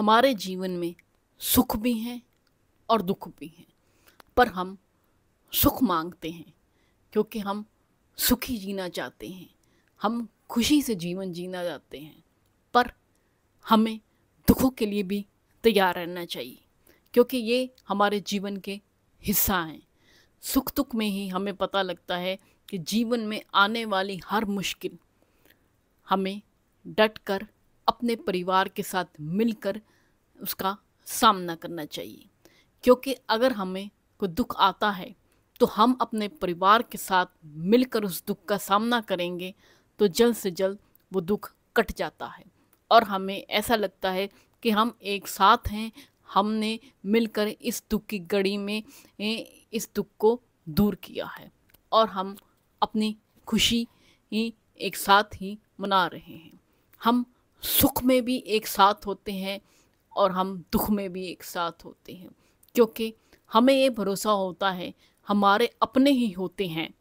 हमारे जीवन में सुख भी हैं और दुख भी हैं। पर हम सुख मांगते हैं, क्योंकि हम सुखी जीना चाहते हैं। हम खुशी से जीवन जीना चाहते हैं, पर हमें दुखों के लिए भी तैयार रहना चाहिए, क्योंकि ये हमारे जीवन के हिस्सा हैं। सुख दुख में ही हमें पता लगता है कि जीवन में आने वाली हर मुश्किल हमें डट कर अपने परिवार के साथ मिलकर उसका सामना करना चाहिए। क्योंकि अगर हमें कोई दुख आता है तो हम अपने परिवार के साथ मिलकर उस दुख का सामना करेंगे तो जल्द से जल्द वो दुख कट जाता है। और हमें ऐसा लगता है कि हम एक साथ हैं, हमने मिलकर इस दुख की गड़ी में इस दुख को दूर किया है। और हम अपनी खुशी ही एक साथ ही मना रहे हैं। हम सुख में भी एक साथ होते हैं और हम दुख में भी एक साथ होते हैं। क्योंकि हमें ये भरोसा होता है, हमारे अपने ही होते हैं,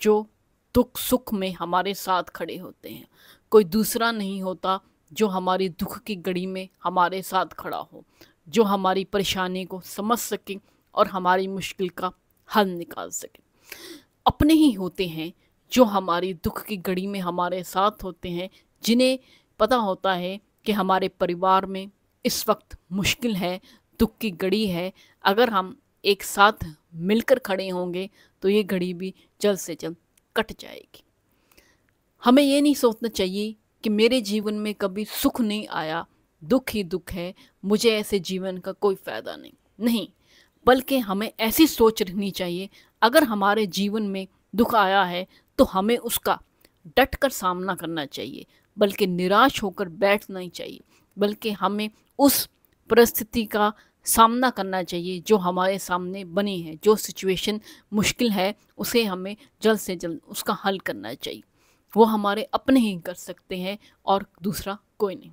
जो दुख सुख में हमारे साथ खड़े होते हैं। कोई दूसरा नहीं होता जो हमारी दुख की घड़ी में हमारे साथ खड़ा हो, जो हमारी परेशानी को समझ सके और हमारी मुश्किल का हल निकाल सके। अपने ही होते हैं जो हमारी दुख की घड़ी में हमारे साथ होते हैं, जिन्हें पता होता है कि हमारे परिवार में इस वक्त मुश्किल है, दुख की घड़ी है। अगर हम एक साथ मिलकर खड़े होंगे तो ये घड़ी भी जल्द से जल्द कट जाएगी। हमें ये नहीं सोचना चाहिए कि मेरे जीवन में कभी सुख नहीं आया, दुख ही दुख है, मुझे ऐसे जीवन का कोई फ़ायदा नहीं। नहीं, बल्कि हमें ऐसी सोच रखनी चाहिए, अगर हमारे जीवन में दुख आया है तो हमें उसका डट कर सामना करना चाहिए। बल्कि निराश होकर बैठना ही चाहिए, बल्कि हमें उस परिस्थिति का सामना करना चाहिए जो हमारे सामने बनी है, जो सिचुएशन मुश्किल है, उसे हमें जल्द से जल्द उसका हल करना चाहिए। वो हमारे अपने ही कर सकते हैं और दूसरा कोई नहीं।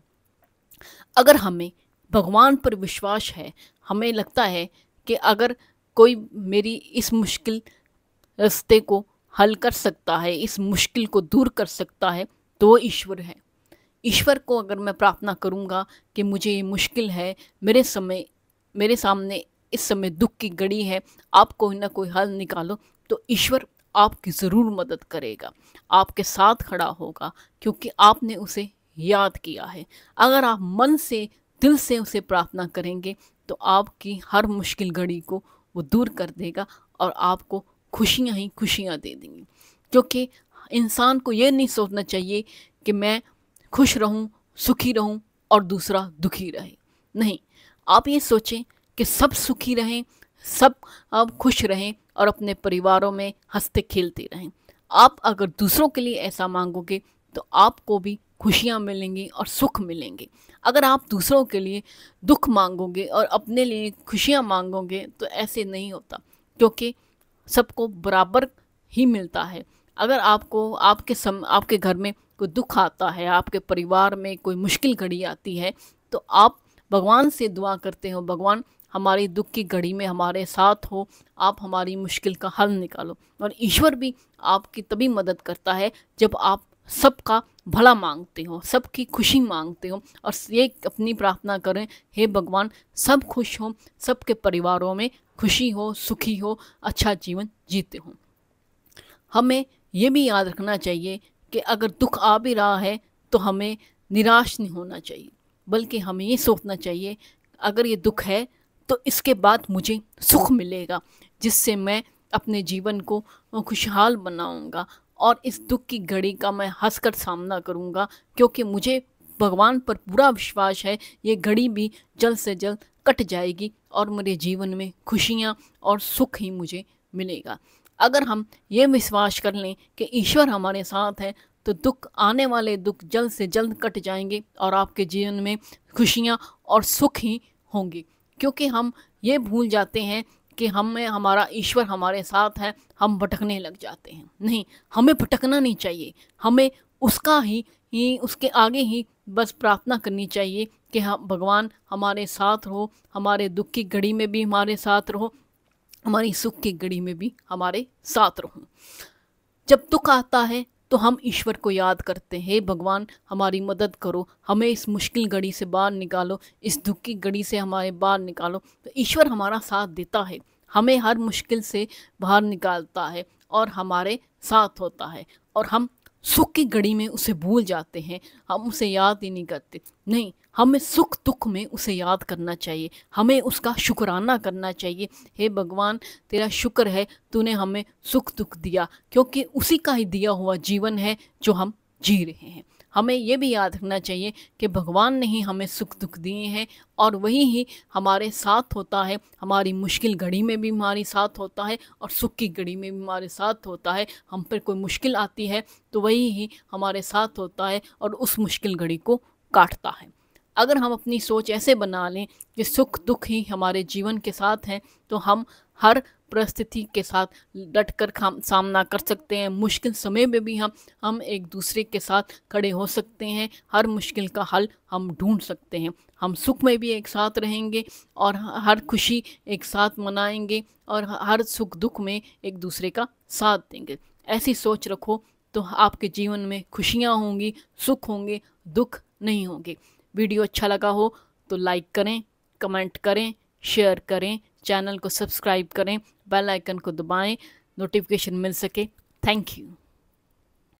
अगर हमें भगवान पर विश्वास है, हमें लगता है कि अगर कोई मेरी इस मुश्किल रास्ते को हल कर सकता है, इस मुश्किल को दूर कर सकता है वो ईश्वर है। ईश्वर को अगर मैं प्रार्थना करूँगा कि मुझे ये मुश्किल है, मेरे समय, मेरे सामने इस समय दुख की घड़ी है, आप कोई ना कोई हल निकालो तो ईश्वर आपकी ज़रूर मदद करेगा। आपके साथ खड़ा होगा, क्योंकि आपने उसे याद किया है। अगर आप मन से, दिल से उसे प्रार्थना करेंगे तो आपकी हर मुश्किल घड़ी को वो दूर कर देगा और आपको खुशियाँ ही खुशियाँ दे देंगी। क्योंकि इंसान को ये नहीं सोचना चाहिए कि मैं खुश रहूँ, सुखी रहूँ और दूसरा दुखी रहे। नहीं, आप ये सोचें कि सब सुखी रहें, सब अब खुश रहें और अपने परिवारों में हँसते खेलते रहें। आप अगर दूसरों के लिए ऐसा मांगोगे तो आपको भी खुशियाँ मिलेंगी और सुख मिलेंगे। अगर आप दूसरों के लिए दुख मांगोगे और अपने लिए खुशियाँ मांगोगे तो ऐसे नहीं होता, क्योंकि सबको बराबर ही मिलता है। अगर आपको, आपके सम, आपके घर में कोई दुख आता है, आपके परिवार में कोई मुश्किल घड़ी आती है तो आप भगवान से दुआ करते हो, भगवान हमारी दुख की घड़ी में हमारे साथ हो, आप हमारी मुश्किल का हल निकालो। और ईश्वर भी आपकी तभी मदद करता है जब आप सबका भला मांगते हो, सबकी खुशी मांगते हो और ये अपनी प्रार्थना करें, हे भगवान, सब खुश हो, सबके परिवारों में खुशी हो, सुखी हो अच्छा जीवन जीते हों। हमें ये भी याद रखना चाहिए कि अगर दुख आ भी रहा है तो हमें निराश नहीं होना चाहिए, बल्कि हमें ये सोचना चाहिए, अगर ये दुख है तो इसके बाद मुझे सुख मिलेगा, जिससे मैं अपने जीवन को खुशहाल बनाऊँगा और इस दुख की घड़ी का मैं हंसकर सामना करूँगा, क्योंकि मुझे भगवान पर पूरा विश्वास है, ये घड़ी भी जल्द से जल्द कट जाएगी और मेरे जीवन में खुशियाँ और सुख ही मुझे मिलेगा। अगर हम ये विश्वास कर लें कि ईश्वर हमारे साथ है तो दुख आने वाले दुख जल्द से जल्द कट जाएँगे और आपके जीवन में खुशियाँ और सुख ही होंगे। क्योंकि हम ये भूल जाते हैं कि हमें हमारा ईश्वर हमारे साथ है, हम भटकने लग जाते हैं। नहीं, हमें भटकना नहीं चाहिए। हमें उसका ही ही, उसके आगे ही बस प्रार्थना करनी चाहिए कि हम भगवान हमारे साथ रहो, हमारे दुख की घड़ी में भी हमारे साथ रहो हमारी सुख की घड़ी में भी हमारे साथ रहूँ। जब दुख आता है तो हम ईश्वर को याद करते हैं। भगवान, हमारी मदद करो। हमें इस मुश्किल घड़ी से बाहर निकालो। इस दुख की घड़ी से हमारे बाहर निकालो। तो ईश्वर हमारा साथ देता है। हमें हर मुश्किल से बाहर निकालता है और हमारे साथ होता है। और हम सुख की घड़ी में उसे भूल जाते हैं, हम उसे याद ही नहीं करते। नहीं, हमें सुख दुख में उसे याद करना चाहिए, हमें उसका शुक्राना करना चाहिए। हे भगवान, तेरा शुक्र है, तूने हमें सुख दुख दिया, क्योंकि उसी का ही दिया हुआ जीवन है जो हम जी रहे हैं। हमें ये भी याद रखना चाहिए कि भगवान ने ही हमें सुख दुख दिए हैं और वही ही हमारे साथ होता है। हमारी मुश्किल घड़ी में भी हमारे साथ होता है और सुख की घड़ी में भी हमारे साथ होता है। हम पर कोई मुश्किल आती है तो वही ही हमारे साथ होता है और उस मुश्किल घड़ी को काटता है। अगर हम अपनी सोच ऐसे बना लें कि सुख दुख ही हमारे जीवन के साथ हैं तो हम हर परिस्थिति के साथ डट कर सामना कर सकते हैं। मुश्किल समय में भी हम हम एक दूसरे के साथ खड़े हो सकते हैं। हर मुश्किल का हल हम ढूंढ सकते हैं। हम सुख में भी एक साथ रहेंगे और हर खुशी एक साथ मनाएँगे और हर सुख दुख में एक दूसरे का साथ देंगे। ऐसी सोच रखो तो आपके जीवन में खुशियाँ होंगी, सुख होंगे, दुख नहीं होंगे। वीडियो अच्छा लगा हो तो लाइक करें, कमेंट करें, शेयर करें चैनल को सब्सक्राइब करें बेल आइकन को दबाएँ नोटिफिकेशन मिल सके। Thank you.